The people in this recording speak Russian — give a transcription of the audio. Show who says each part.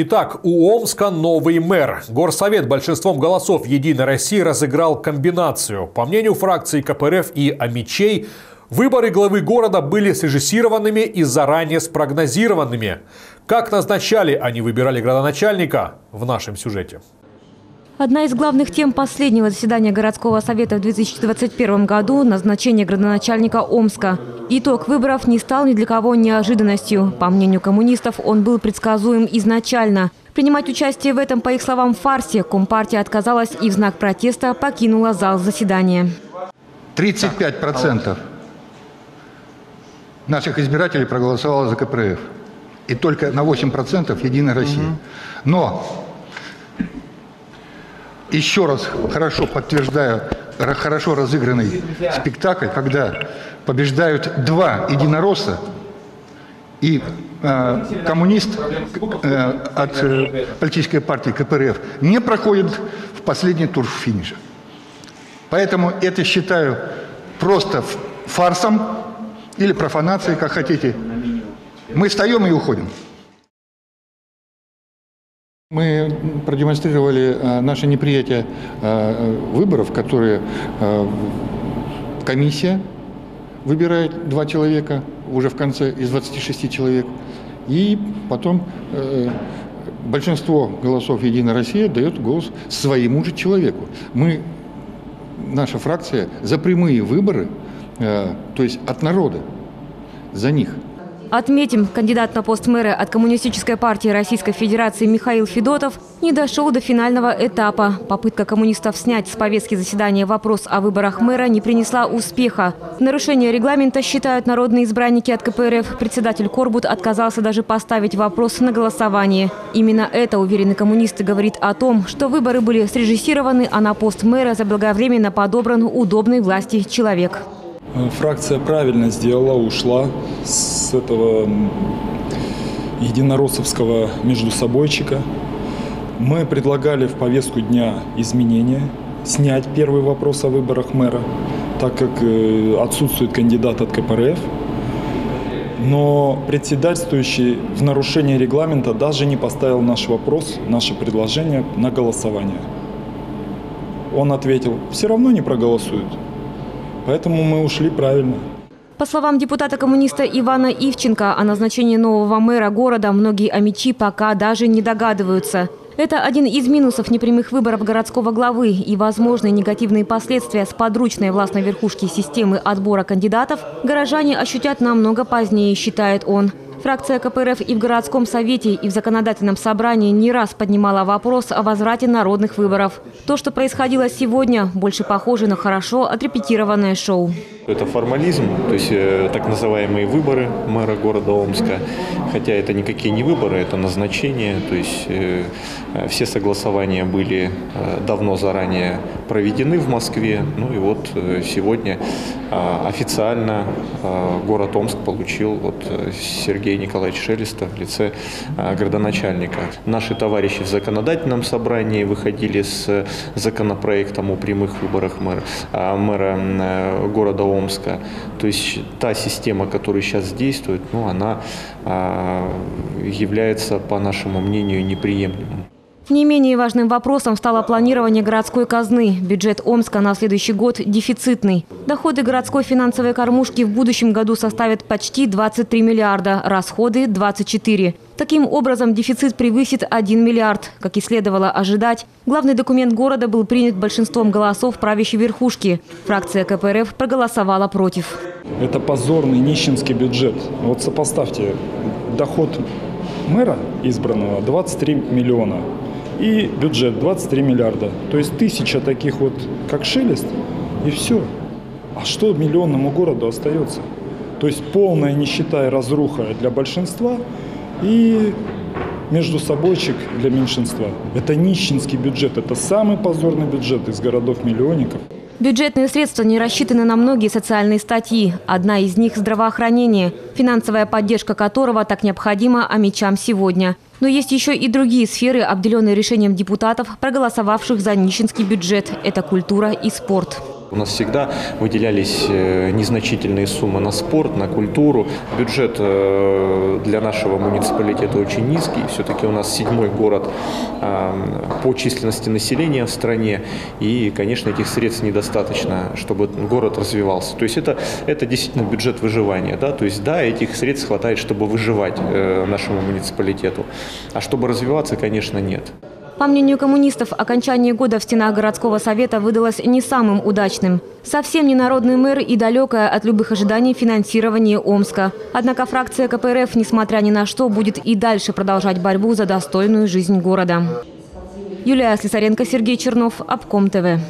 Speaker 1: Итак, у Омска новый мэр. Горсовет большинством голосов «Единой России» разыграл комбинацию. По мнению фракции КПРФ и Амичей, выборы главы города были срежиссированными и заранее спрогнозированными. Как назначали они выбирали градоначальника в нашем сюжете.
Speaker 2: Одна из главных тем последнего заседания городского совета в 2021 году – назначение градоначальника Омска. Итог выборов не стал ни для кого неожиданностью. По мнению коммунистов, он был предсказуем изначально. Принимать участие в этом, по их словам, фарсе Компартия отказалась и в знак протеста покинула зал заседания.
Speaker 3: 35 процентов наших избирателей проголосовало за КПРФ. И только на 8 процентов «Единая Россия». Но еще раз хорошо подтверждаю, хорошо разыгранный спектакль, когда побеждают два единоросса и э, коммунист э, от э, политической партии КПРФ не проходит в последний тур финиша. Поэтому это считаю просто фарсом или профанацией, как хотите. Мы встаем и уходим. Мы продемонстрировали э, наше неприятие э, выборов, которые э, комиссия выбирает два человека уже в конце из 26 человек. И потом большинство голосов «Единая Россия» дает голос своему же человеку. Мы, наша фракция, за прямые выборы, то есть от народа, за них –
Speaker 2: Отметим, кандидат на пост мэра от Коммунистической партии Российской Федерации Михаил Федотов не дошел до финального этапа. Попытка коммунистов снять с повестки заседания вопрос о выборах мэра не принесла успеха. нарушение регламента считают народные избранники от КПРФ. Председатель Корбут отказался даже поставить вопрос на голосование. Именно это, уверены коммунисты, говорит о том, что выборы были срежиссированы, а на пост мэра заблаговременно подобран удобный власти человек.
Speaker 4: Э, фракция правильно сделала, ушла с этого единороссовского междусобойчика. Мы предлагали в повестку дня изменения, снять первый вопрос о выборах мэра, так как э, отсутствует кандидат от КПРФ. Но председательствующий в нарушении регламента даже не поставил наш вопрос, наше предложение на голосование. Он ответил, все равно не проголосуют. Поэтому мы ушли правильно.
Speaker 2: По словам депутата-коммуниста Ивана Ивченко, о назначении нового мэра города многие амичи пока даже не догадываются. Это один из минусов непрямых выборов городского главы и возможные негативные последствия с подручной властной верхушки системы отбора кандидатов горожане ощутят намного позднее, считает он. Фракция КПРФ и в городском совете, и в законодательном собрании не раз поднимала вопрос о возврате народных выборов. То, что происходило сегодня, больше похоже на хорошо отрепетированное шоу.
Speaker 5: Это формализм, то есть э, так называемые выборы мэра города Омска. Хотя это никакие не выборы, это назначение. То есть э, все согласования были э, давно заранее проведены в Москве. Ну и вот сегодня официально город Омск получил вот Сергей Николаевич Шелестов в лице градоначальника. Наши товарищи в законодательном собрании выходили с законопроектом о прямых выборах мэра, мэра города Омска Омска. То есть та система, которая сейчас действует, ну, она а, является, по нашему мнению, неприемлемой.
Speaker 2: Не менее важным вопросом стало планирование городской казны. Бюджет Омска на следующий год дефицитный. Доходы городской финансовой кормушки в будущем году составят почти 23 миллиарда, расходы – 24. Таким образом, дефицит превысит 1 миллиард. Как и следовало ожидать, главный документ города был принят большинством голосов правящей верхушки. Фракция КПРФ проголосовала против.
Speaker 4: Это позорный нищенский бюджет. Вот сопоставьте доход мэра избранного 23 миллиона и бюджет 23 миллиарда. То есть тысяча таких вот, как шелест, и все. А что миллионному городу остается? То есть полная нищета и разруха для большинства и между собойчик для меньшинства. Это нищенский бюджет, это самый позорный бюджет из городов-миллионников.
Speaker 2: Бюджетные средства не рассчитаны на многие социальные статьи. Одна из них – здравоохранение, финансовая поддержка которого так необходима амичам сегодня. Но есть еще и другие сферы, обделенные решением депутатов, проголосовавших за нищенский бюджет – это культура и спорт.
Speaker 5: У нас всегда выделялись э, незначительные суммы на спорт, на культуру. Бюджет э, для нашего муниципалитета очень низкий. Все-таки у нас седьмой город э, по численности населения в стране. И, конечно, этих средств недостаточно, чтобы город развивался. То есть это, это действительно бюджет выживания. Да? То есть да, этих средств хватает, чтобы выживать нашему муниципалитету. А чтобы развиваться, конечно, нет.
Speaker 2: По мнению коммунистов, окончание года в стенах городского совета выдалось не самым удачным. Совсем не народный мэр и далекое от любых ожиданий финансирование Омска. Однако фракция КПРФ, несмотря ни на что, будет и дальше продолжать борьбу за достойную жизнь города. Юлия Слесаренко, Сергей Чернов, Обком ТВ.